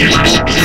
Jesus.